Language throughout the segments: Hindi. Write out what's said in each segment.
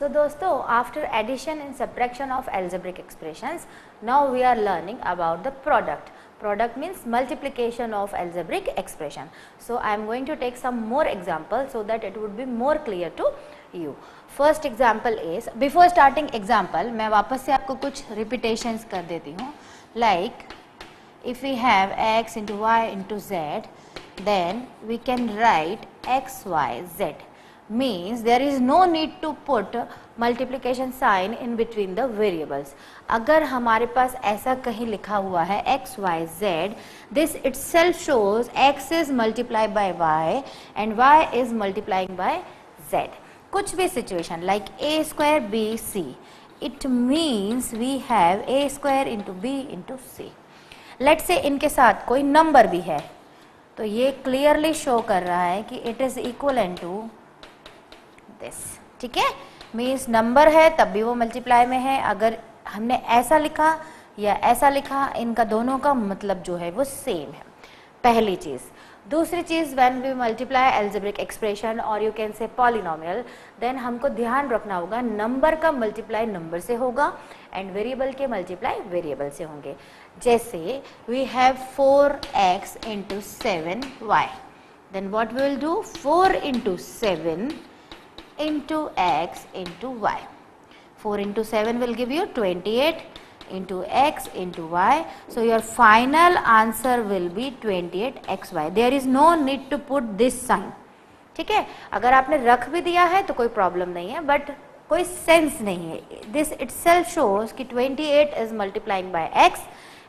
So दोस्तों after addition and subtraction of algebraic expressions now we are learning about the product. Product means multiplication of algebraic expression. So I am going to take some more examples so that it would be more clear to you. First example is before starting example मैं वापस से आपको कुछ repetitions कर देती हूँ like if we have x into y into z then we can write x y z means there is no need to put multiplication sign in between the variables अगर हमारे पास ऐसा कहीं लिखा हुआ है x y z this itself shows x is multiplied by y and y is multiplying by z कुछ भी situation like a square b c it means we have a square into b into c late से इनके साथ कोई नंबर भी है तो ये क्लियरली शो कर रहा है कि it is equal and to this ठीक है? मीन्स नंबर है, तब भी वो मल्टीप्लाई में है। अगर हमने ऐसा लिखा या ऐसा लिखा, इनका दोनों का मतलब जो है वो सेम है। पहली चीज़। दूसरी चीज़ when we multiply algebraic expression और you can say polynomial then हमको ध्यान रखना होगा नंबर का मल्टीप्लाई नंबर से होगा एंड वेरिएबल के मल्टीप्लाई वेरिएबल से होंगे। जैसे we have four x into seven y then what will do four into seven into x into y. 4 into 7 will give you 28 into x into y. So, your final answer will be 28 xy. There is no need to put this sign. ठीक है अगर आपने रख भी दिया है तो कोई प्रॉब्लम नहीं है बट कोई सेंस नहीं है दिस इट सेल्फ शोज़ कि 28 is multiplying by x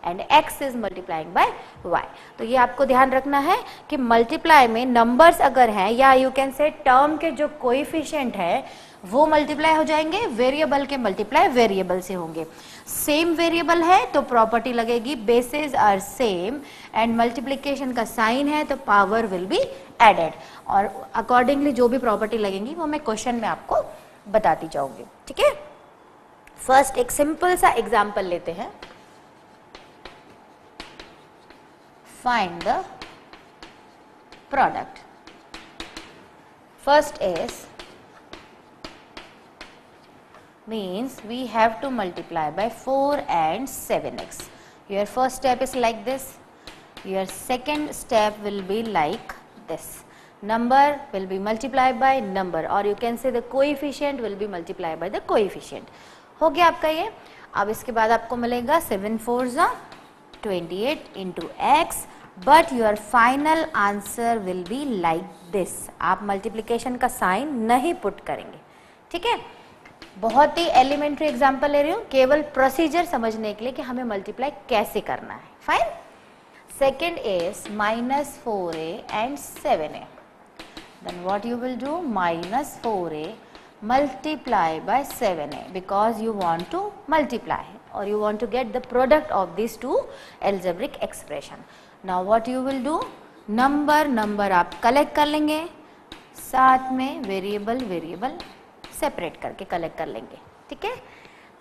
and x is multiplying by y. तो ये आपको ध्यान रखना है कि मल्टीप्लाई में नंबर्स अगर हैं, या यू कैन से टर्म के जो कोइफिशिएंट है, वो मल्टीप्लाई हो जाएँगे वेरिएबल के मल्टीप्लाई वेरिएबल से होंगे। सेम वेरिएबल है तो प्रॉपर्टी लगेगी basis are same and multiplication का साइन है तो पावर विल बी एडेड और अकॉर्डिंगली जो भी प्रॉपर्टी लगेंगी, वो मैं क्वेश्चन में आपको बताती जाऊँगी। ठीक है? फ़र्स्ट एक सिंपल सा एग्ज़ाम्पल लेते हैं। find the product. First is means we have to multiply by 4 and 7x. Your first step is like this. Your second step will be like this. Number will be multiplied by number or you can say the coefficient will be multiplied by the coefficient. हो गया आपका ये अब इसके बाद आपको मिलेगा सेवन फोर ज़ा twenty eight into x But your final answer will be like this आप मल्टीप्लीकेशन का साइन नहीं पुट करेंगे। ठीक है? बहुत ही एलिमेंट्री एग्ज़ाम्पल ले रही हूँ। केवल प्रोसीजर समझने के लिए कि हमें मल्टीप्लाई कैसे करना है। Fine second is minus four A and seven A then what you will do minus four A multiply by 7a because you want to multiply. Or you want to get the product of these two algebraic expression. Now what you will do number number आप कलेक्ट कर लेंगे। साथ में वेरिएबल वेरिएबल सेपरेट करके कलेक्ट कर लेंगे। ठीक है?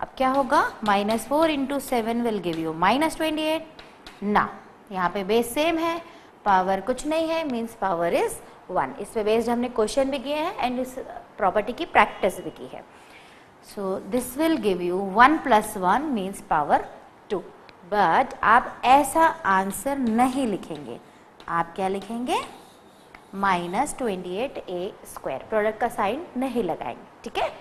अब क्या होगा? Minus four into seven will give you minus twenty eight ना यहाँ पे बेस सेम है। पावर कुछ नहीं है मीन्स पावर इज़ वन इस पे बेस्ड हमने क्वेश्चन भी किए हैं एंड इस प्रॉपर्टी की प्रैक्टिस भी की है। So this will give you one plus one means power two but आप ऐसा आंसर नहीं लिखेंगे। आप क्या लिखेंगे? Minus twenty eight a square. Product का साइन नहीं लगाएँगे, ठीक है?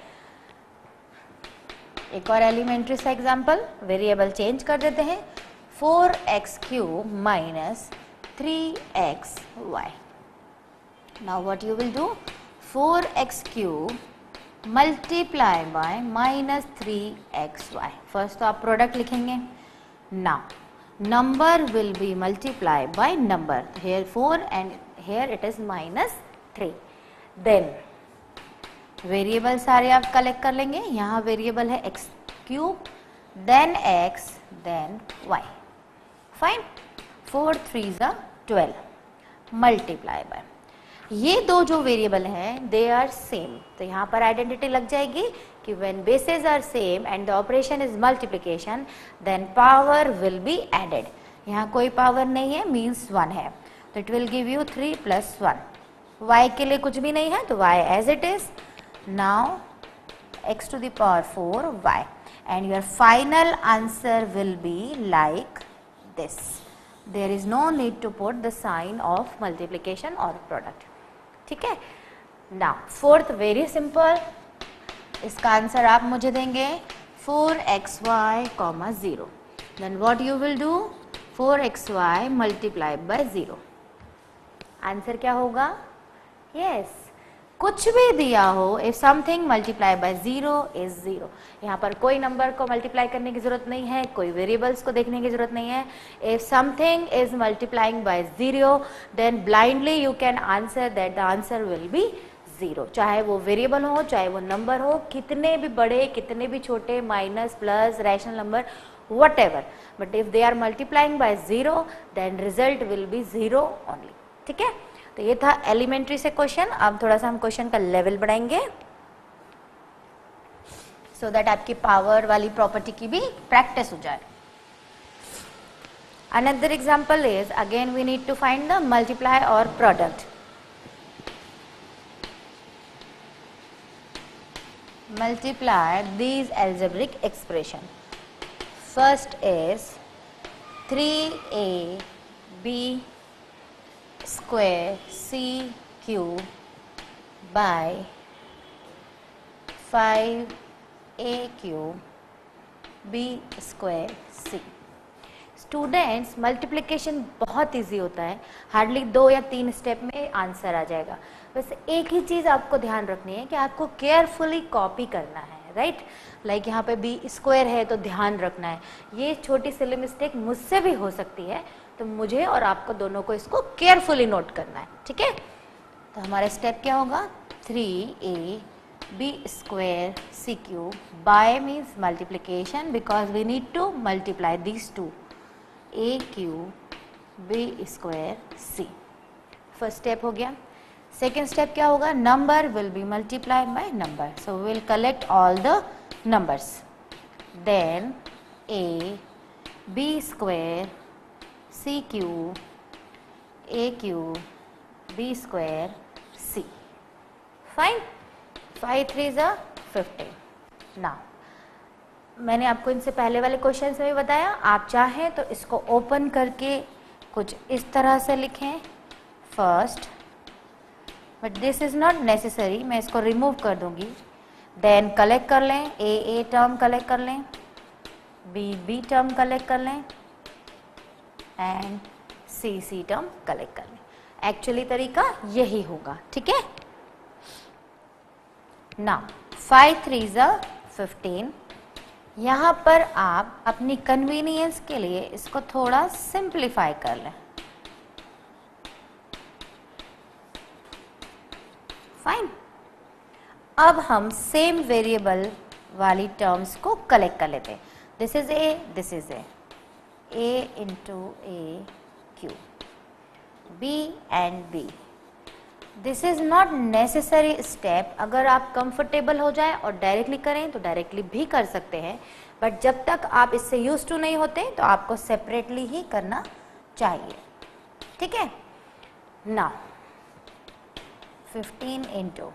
एक और एलिमेंट्री सा एग्ज़ाम्पल वेरिएबल चेंज कर देते हैं। Four x cube minus three x y. Now what you will do four x do 4x cube multiply by minus 3xy first तो आप प्रोडक्ट लिखेंगे। Now, number will be multiplied by number. Here 4 and here it is minus 3 then variable सारे आप कलेक्ट कर लेंगे। यहाँ वेरिएबल है x cube then x then y fine four three are twelve multiply by ये दो जो वेरिएबल हैं दे आर सेम तो यहाँ पर आइडेंटिटी लग जाएगी। कि when bases are same and the operation is multiplication then power will be added यहाँ कोई पावर नहीं है मीन्स वन है. तो it will give you three plus one y के लिए कुछ भी नहीं है तो y as it is now x to the power four y and your final answer will be like this there is no need to put the sign of multiplication और प्रोडक्ट ठीक है? ना फोर्थ वेरी सिंपल इसका आंसर आप मुझे देंगे four x y comma zero. Then what you will do four x y multiply by zero. Answer क्या होगा? Yes yes. कुछ भी दिया हो if something multiply by zero is zero. यहाँ पर कोई नंबर को मल्टीप्लाई करने की ज़रूरत नहीं है, कोई वेरिएबल्स को देखने की ज़रूरत नहीं है। If something is multiplying by zero then blindly you can answer that the answer will be zero, चाहे वो वेरिएबल हो, चाहे वो नंबर हो, कितने भी बड़े, कितने भी छोटे minus plus rational number whatever but if they are multiplying by zero then result will be zero only ठीक है? तो ये था एलिमेंट्री से क्वेश्चन अब थोड़ा सा हम क्वेश्चन का लेवल बढ़ाएँगे। सो so दैट आपकी पावर वाली प्रॉपर्टी की भी प्रैक्टिस हो जाए। Another example is again we need to find the multiply और product multiply these algebraic expression. First is 3ab square c cube by 5a cube b square c students multiplication बहुत इजी होता है। हार्डली दो या तीन स्टेप में आंसर आ जाएगा। बस एक ही चीज़ आपको ध्यान रखनी है कि आपको केयरफुली कॉपी करना है राइट लाइक like यहाँ पे बी स्क्वायर है तो ध्यान रखना है। ये छोटी सिली मिस्टेक मुझसे भी हो सकती है तो मुझे और आपको दोनों को इसको केयरफुली नोट करना है, ठीक है? तो हमारा स्टेप क्या होगा? Three a b square c cube by means multiplication because we need to multiply this to a cube b square c first step हो गया. सेकेंड स्टेप क्या होगा? Number will be multiply by number so will collect all the numbers then a b square c cube a cube b square c fine five three are fifteen ना मैंने आपको इनसे पहले वाले क्वेश्चन में भी बताया। आप चाहें तो इसको ओपन करके कुछ इस तरह से लिखें। First but this is not necessary मैं इसको रिमूव कर दूँगी। देन कलेक्ट कर लें ए ए टर्म कलेक्ट कर लें बी बी टर्म कलेक्ट कर लें and c c term collect कर लें। एक्चुअली तरीका यही होगा, ठीक है? ना फाइव थ्री ज़ा फिफ्टीन यहाँ पर आप अपनी कन्वीनियंस के लिए इसको थोड़ा सिंप्लीफाई कर लें। फाइन अब हम सेम वेरिएबल वाली टर्म्स को कलेक्ट कर लेते हैं। This is a this is a a into a cube b and b this is not necessary step अगर आप कंफर्टेबल हो जाए और डायरेक्टली करें तो डायरेक्टली भी कर सकते हैं। बट जब तक आप इससे यूज़ टू नहीं होते तो आपको सेपरेटली ही करना चाहिए। ठीक है? ना 15 इंटू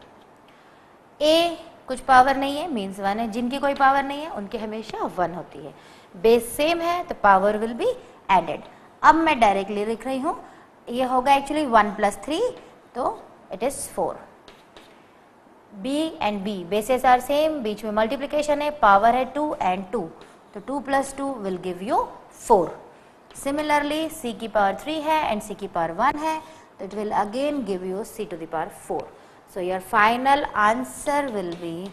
ए कुछ पावर नहीं है मीन्स वन है। जिनकी कोई पावर नहीं है, उनकी हमेशा वन होती है। बेस सेम है तो पावर विल बी एडेड अब मैं डायरेक्टली लिख रही हूँ। ये होगा एक्चुअली वन प्लस थ्री तो it is four b and b bases are same बीच में मल्टीप्लीकेशन है पावर है टू एंड टू तो two plus two will give you four similarly c की पावर थ्री है एंड सी की पावर वन है. तो it will again give you c to the power four so your final answer will be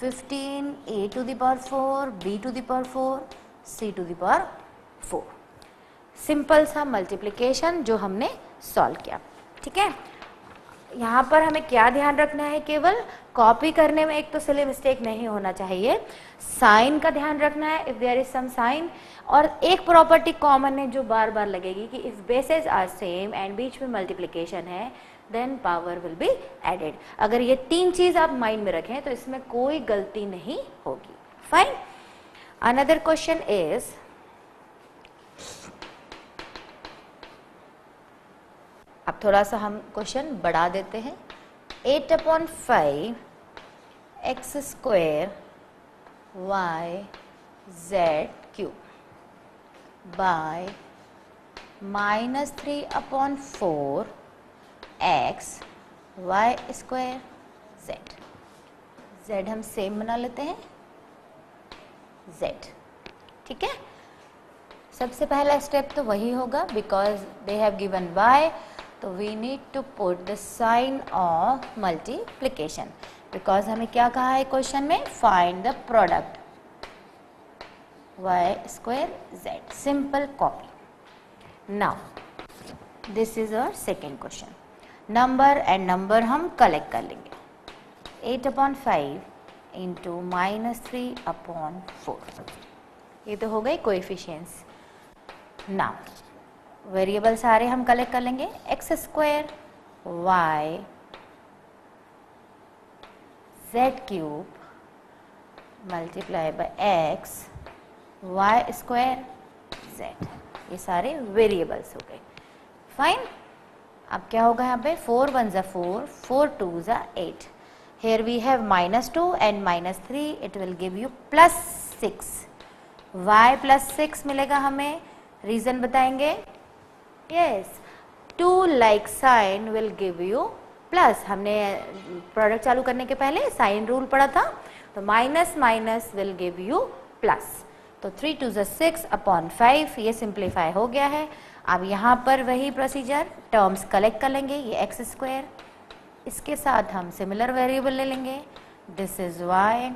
fifteen a to the power four b to the power four c to the power four simple सा मल्टीप्लीकेशन जो हमने सॉल्व किया. ठीक है? यहाँ पर हमें क्या ध्यान रखना है? केवल कॉपी करने में एक तो सिले मिस्टेक नहीं होना चाहिए। साइन का ध्यान रखना है if there is some sign और एक प्रॉपर्टी कॉमन है जो बार बार लगेगी कि if bases are same and बीच में मल्टीप्लीकेशन है then power will be added अगर ये तीन चीज़ आप माइंड में रखें तो इसमें कोई गलती नहीं होगी। फाइन अनदर क्वेश्चन इज़ अब थोड़ा सा हम क्वेश्चन बढ़ा देते हैं। Eight upon five x square y z cube by minus three upon four x y square z z हम सेम बना लेते हैं। जेड ठीक है? सबसे पहला स्टेप तो वही होगा because they have given why तो we need to put the sign of multiplication because हमें क्या कहा है क्वेश्चन में? Find the product y square z simple copy now this is our second question number and number हम कलेक्ट कर लेंगे. Eight upon five into minus three upon four ये तो हो गई कोएफिशिएंट्स नाउ वेरिएबल सारे हम कलेक्ट कर लेंगे। X square y z cube multiply by x y square z ये सारे वेरिएबल्स हो गए। फाइन अब क्या होगा यहाँ पे? Four one are four four two are eight here we have minus two and minus three it will give you plus six why plus six मिलेगा हमें। रीजन बताएँगे। Yes two like sign will give you plus हमने प्रोडक्ट चालू करने के पहले साइन रूल पढ़ा था तो minus minus will give you plus तो three two are six upon five ये सिंप्लीफाई हो गया है। अब यहाँ पर वही प्रोसीजर टर्म्स कलेक्ट कर लेंगे, ये एक्स स्क्वायर इसके साथ हम सिमिलर वेरिएबल ले लेंगे। This is y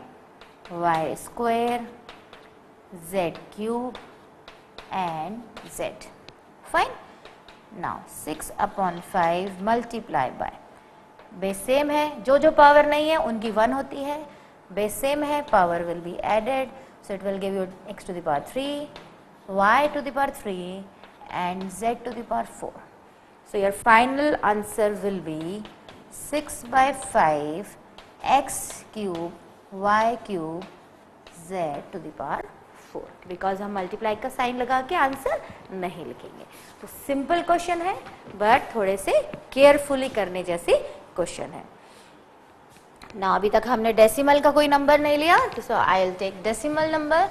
y square z cube and z Fine. Now six upon five multiply by base same है, जो जो पावर नहीं है, उनकी वन होती है. बेसेम है power will be added so it will give you x to the power three y to the power three and z to the power four so your final answer will be six by five x cube y cube z to the power four because हम मल्टीप्लाई का साइन लगा के आंसर नहीं लिखेंगे। तो सिंपल क्वेश्चन है बट थोड़े से केयरफुली करने जैसे क्वेश्चन है। ना, अभी तक हमने डेसिमल का कोई नंबर नहीं लिया so I will take decimal number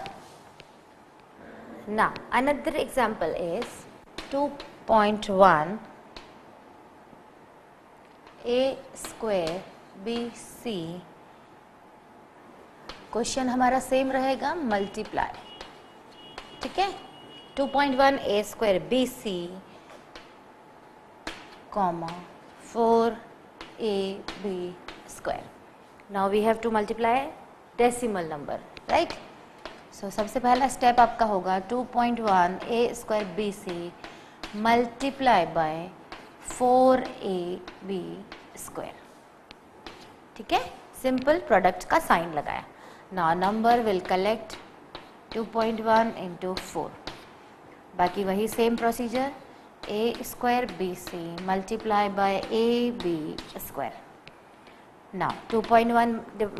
ना another example is 2.1 a square b c question हमारा सेम रहेगा मल्टीप्लाई ठीक है? 2.1 point one a square b c comma four a b square now we have to multiply decimal number right so सबसे पहला स्टेप आपका होगा 2.1 a square b c multiply by four a b square ठीक है? सिंपल प्रोडक्ट का साइन लगाया. ना number will collect 2.1 into four बाकी वही same procedure a square b c multiply by a b square now 2.1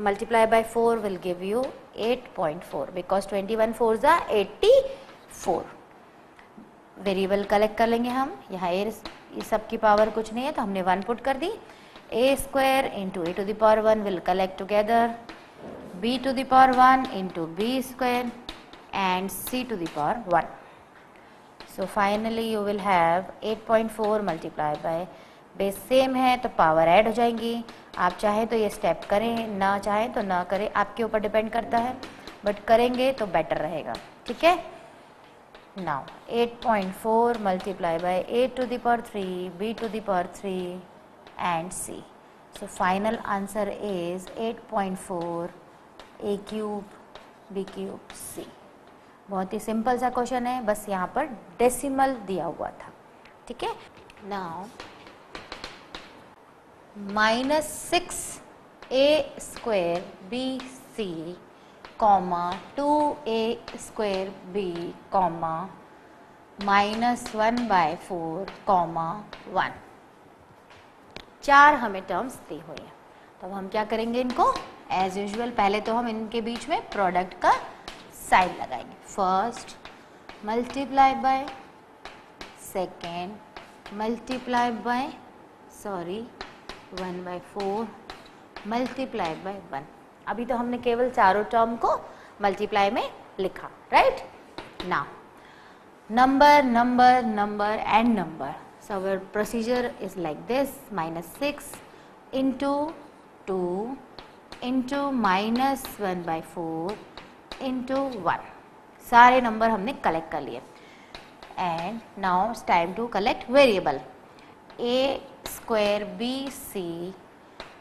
multiplied by 4 will give you 8.4 because 21 4s are 84 variable collect कर लेंगे हम। यहाँ ए सब की पावर कुछ नहीं है तो हमने वन पुट कर दी। A square into a to the power one will collect together b to the power one into b square and c to the power 1. So finally, you will have 8.4 multiplied by base same है तो पावर ऐड हो जाएँगी। आप चाहे तो ये स्टेप करें, ना चाहें तो ना करें, आपके ऊपर डिपेंड करता है। बट करेंगे तो बेटर रहेगा। ठीक है? Now 8.4 multiply by a to the power 3 b to the power 3 and c so final answer is 8.4 a cube b cube c बहुत ही सिंपल सा क्वेश्चन है, बस यहाँ पर डेसिमल दिया हुआ था। ठीक है? Now minus six a square b c comma two a square b comma minus one by four comma one चार हमें टर्म्स दी हुई हैं। तो अब हम क्या करेंगे इनको? एज यूजल पहले तो हम इनके बीच में प्रोडक्ट का साइन लगाएँगे। First multiply by second multiply by sorry one by four multiply by one अभी तो हमने केवल चारों टर्म को मल्टीप्लाई में लिखा राइट ना number number number and number so, our procedure is like this. Minus 6 into 2 into minus 1 by 4 into 1 सारे नंबर हमने कलेक्ट कर लिए। And now it's time to collect variable a square b c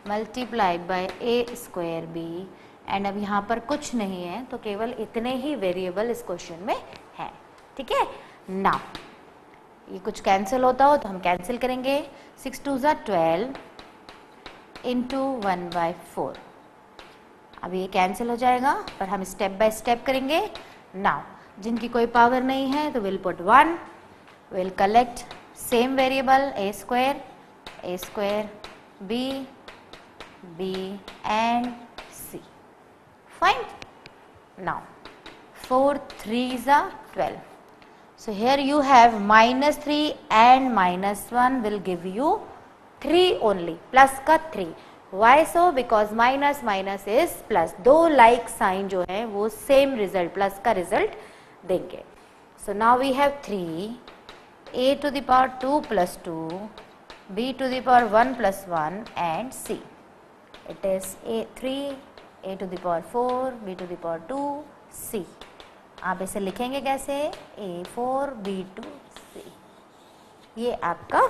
multiply by a square b and अब यहाँ पर कुछ नहीं है तो केवल इतने ही वेरिएबल इस क्वेश्चन में है। ठीक है? ना ये कुछ कैंसिल होता हो तो हम कैंसिल करेंगे। Six two are twelve into one by four अब ये कैंसिल हो जाएगा, पर हम स्टेप बाय स्टेप करेंगे। नाउ जिनकी कोई पावर नहीं है तो will put one will collect same variable a square a square b b and c fine now four three are twelve So, here you have minus 3 and minus 1 will give you 3 only, plus का 3. Why so? Because minus minus is plus. दो like sign जो है वो same result plus का result देंगे. So now we have 3 a to the power 2 plus 2 b to the power 1 plus 1 and c. It is a 3 a to the power 4 b to the power 2 c. आप इसे लिखेंगे कैसे a four b two c ये आपका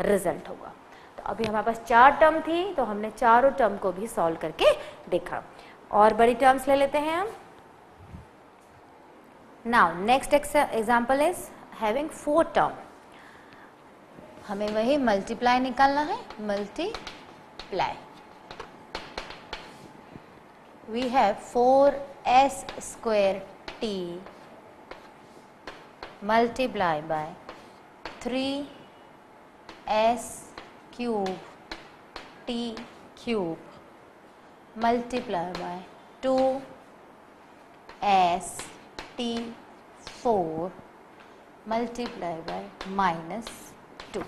रिज़ल्ट होगा तो अभी हमारे पास चार टर्म थी तो हमने चारों टर्म को भी सॉल्व करके देखा। और बड़ी टर्म्स ले लेते हैं हम। Now next example is having four term हमें वही मल्टीप्लाई निकालना है multiply we have four s square t multiply by 3s cube, t cube, multiply by 2s t 4 multiply by minus 2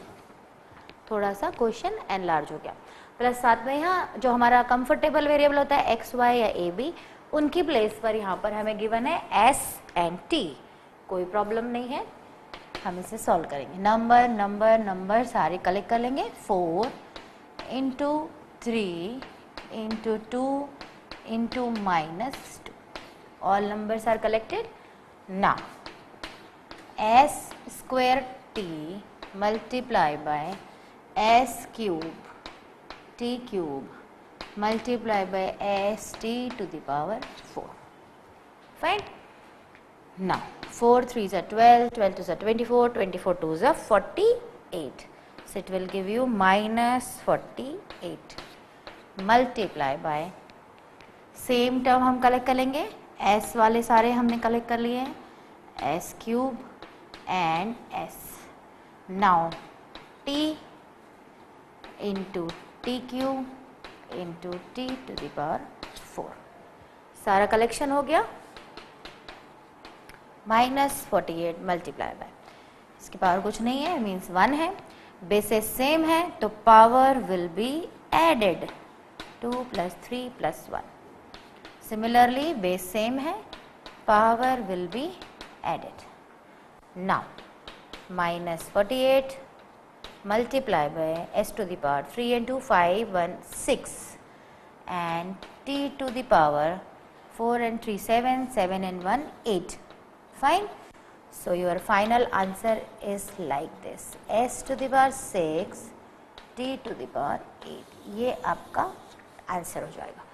थोड़ा सा क्वेश्चन एनलार्ज हो गया। प्लस साथ में यहाँ जो हमारा कंफर्टेबल वेरिएबल होता है एक्स वाई या ए बी उनकी प्लेस पर यहाँ पर हमें गिवन है एस एंड टी कोई प्रॉब्लम नहीं है। हम इसे सॉल्व करेंगे नंबर नंबर नंबर सारे कलेक्ट कर लेंगे four into three into two into minus two all numbers are collected ना s square t multiply by s cube t cube multiply by st to the power 4. Fine. Now 4 3s are 12, 12 2s are 24, 24 2s are 48. So it will give you minus 48 multiply by same term हम कलेक्ट कर लेंगे एस वाले सारे हमने कलेक्ट कर लिए S cube and S now T into T cube into T to the power four सारा कलेक्शन हो गया. Minus forty eight multiply by इसकी पावर कुछ नहीं है मीन्स वन है। बेसिस सेम है तो power will be added to plus three plus one similarly base same है power will be added now minus forty eight by s to the power 3 into 5 1 6 and t to the power 4 and 3 7 7 and 1 8 fine. So, your final answer is like this. S to the power 6 t to the power 8 ये आपका आंसर हो जाएगा।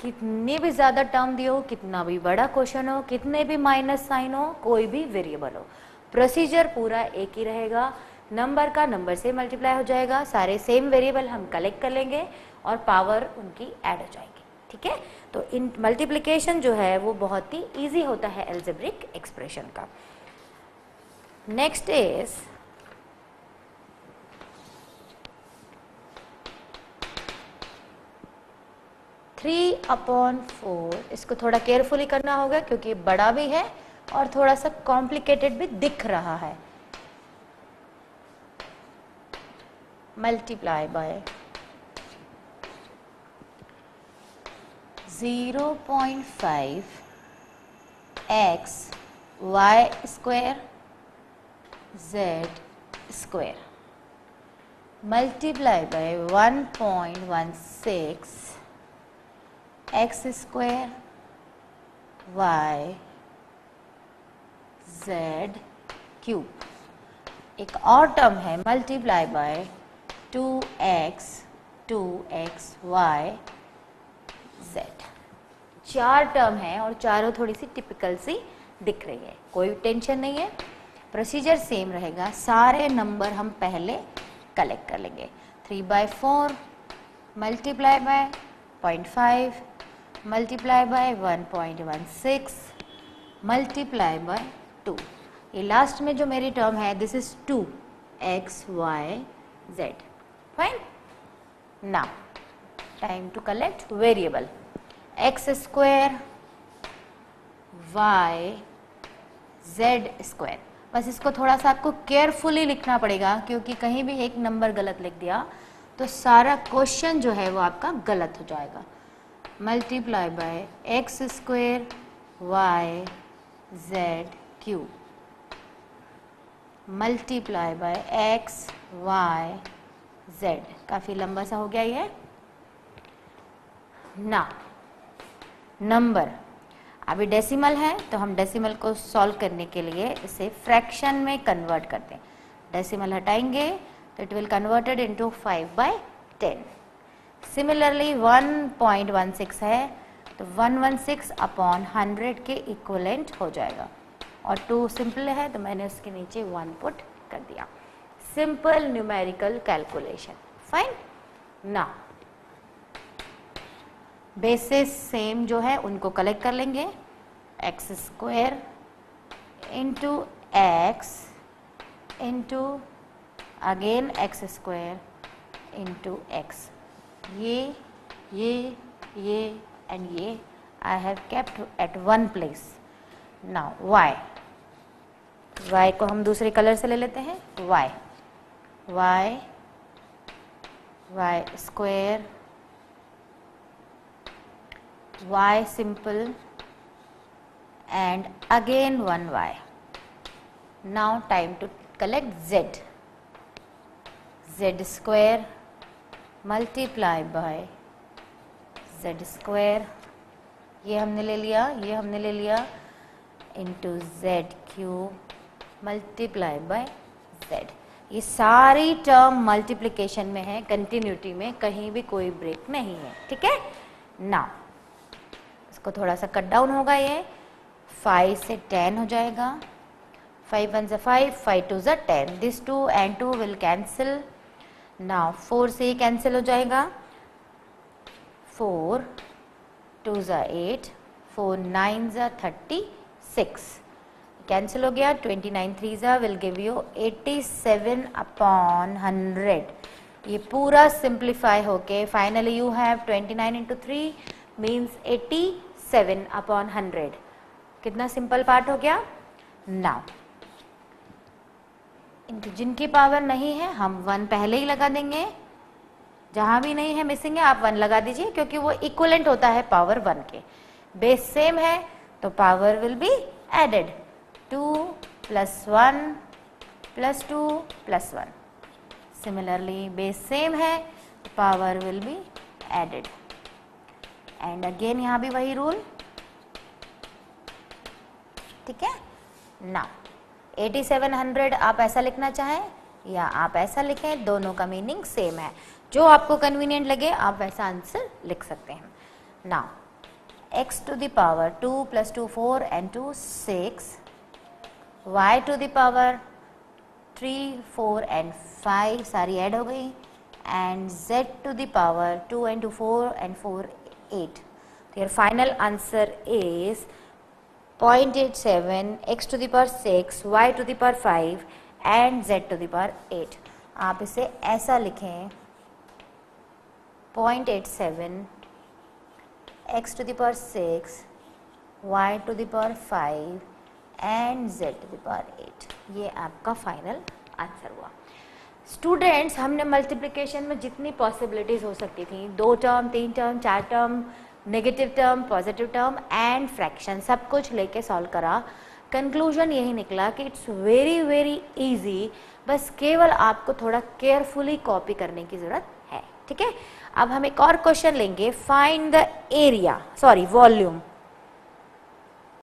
कितने भी ज़्यादा टर्म हो, कितना भी बड़ा क्वेश्चन हो, कितने भी माइनस साइन हो, कोई भी वेरिएबल हो। प्रोसीजर पूरा एक ही रहेगा। नंबर का नंबर से मल्टीप्लाई हो जाएगा। सारे सेम वेरिएबल हम कलेक्ट कर लेंगे और पावर उनकी ऐड हो जाएगी। ठीक है? तो इन मल्टीप्लिकेशन जो है, वो बहुत ही ईजी होता है एल्जेब्रिक एक्सप्रेशन का। Next is three upon four इसको थोड़ा केयरफुली करना होगा, क्योंकि बड़ा भी है और थोड़ा सा कॉम्प्लिकेटेड भी दिख रहा है। Zero point five X Y square Z square multiply by one point one six X square Y Z cube एक और टर्म है multiply by two X two X Y Z चार टर्म है और चारों थोड़ी सी टिपिकल सी दिख रही है। कोई टेंशन नहीं है। प्रोसीजर सेम रहेगा। सारे नंबर हम पहले कलेक्ट कर लेंगे। Three by four multiply by point five multiply by one point one six multiply by two ये लास्ट में जो मेरी टर्म है this is two X Y Z fine now time to collect variable. X square Y Z square बस इसको थोड़ा सा आपको केयरफुली लिखना पड़ेगा, क्योंकि कहीं भी एक नंबर गलत लिख दिया तो सारा क्वेश्चन जो है वो आपका गलत हो जाएगा। Multiply by X square Y Z cube multiply by X Y Z काफ़ी लंबा सा हो गया ये। ना नंबर। अभी डेसिमल है तो हम डेसिमल को सॉल्व करने के लिए इसे फ्रैक्शन में कन्वर्ट करते हैं। डेसिमल हटाएँगे तो it will converted into five by ten similarly 1.16 है तो 116 अपॉन 100 के इक्वलेंट हो जाएगा। और टू सिंपल है तो मैंने उसके नीचे वन पुट कर दिया। सिंपल न्यूमेरिकल कैलकुलेशन फाइन ना बेसिस सेम जो है, उनको कलेक्ट कर लेंगे। X square into X into again X square into X ये ये ये एंड ये I have kept at one place now Y Y को हम दूसरे कलर से ले लेते हैं। Y y y square y simple and again one y. Now time to collect z. Z square multiply by z square. ये हमने ले लिया, ये हमने ले लिया into Z cube multiply by Z ये सारी टर्म मल्टीप्लिकेशन में है कंटिन्यूटी में कहीं भी कोई ब्रेक नहीं है, ठीक है? ना इसको थोड़ा सा कट डाउन होगा ये। फाइव से टेन हो जाएगा। फाइव वन ज़ा फाइव फाइव टू ज़ा ten this two and two will cancel now four से ही कैंसिल हो जाएगा। फोर टू ज़ा एट फोर नाइन ज़ा थर्टी सिक्स कैंसिल हो गया। 29 थ्री ज़ा विल गिव यू 87 अपॉन 100 ये पूरा सिंप्लीफाई होके finally you have 29 nine into three means eighty seven upon hundred कितना सिंपल पार्ट हो गया? नाउ जिनकी पावर नहीं है, हम वन पहले ही लगा देंगे। जहाँ भी नहीं है मिसिंग है, आप वन लगा दीजिए, क्योंकि वो इक्वलेंट होता है पावर वन के। बेस सेम है तो power will be added two plus one plus two plus one similarly base same है power will be added. And again यहाँ भी वही रूल ठीक है? ना 8700 आप ऐसा लिखना चाहें या आप ऐसा लिखें, दोनों का मीनिंग सेम है. जो आपको कन्वीनियंट लगे, आप वैसा आंसर लिख सकते हैं. ना x to power 2 plus 2 4 and 2 6 y to the power three four and five सारी ऐड हो गई. And z to the power two and two four and four eight तो your final answer is 0.87 x to the power 6 y to the power 5 and z the power 8 आप इसे ऐसा लिखें 0.87 x to the power 6 y to the power 5 and Z to the power eight ये आपका फाइनल आंसर हुआ स्टूडेंट्स हमने मल्टीप्लिकेशन में जितनी पॉसिबिलिटीज़ हो सकती थी, दो टर्म तीन टर्म चार term negative term positive term and fraction सब कुछ लेके सॉल्व करा। कंक्लूजन यही निकला कि इट्स वेरी वेरी इजी बस केवल आपको थोड़ा केयरफुली कॉपी करने की ज़रूरत है, ठीक है? अब हम एक और क्वेश्चन लेंगे find the area sorry volume